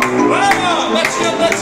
Let's go, let's